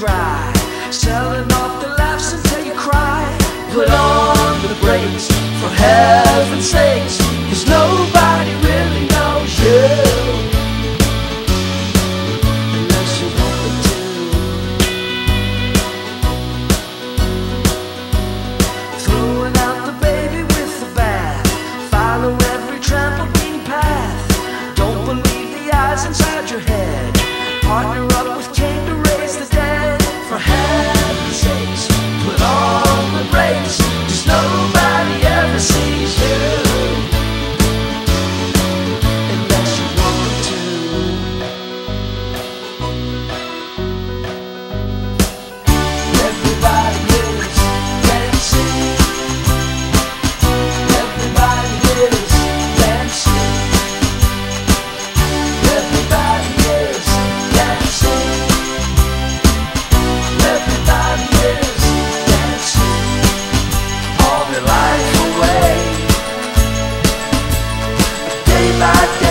dry. Selling off the laughs until you cry. Put on the brakes, for heaven's sakes. Like.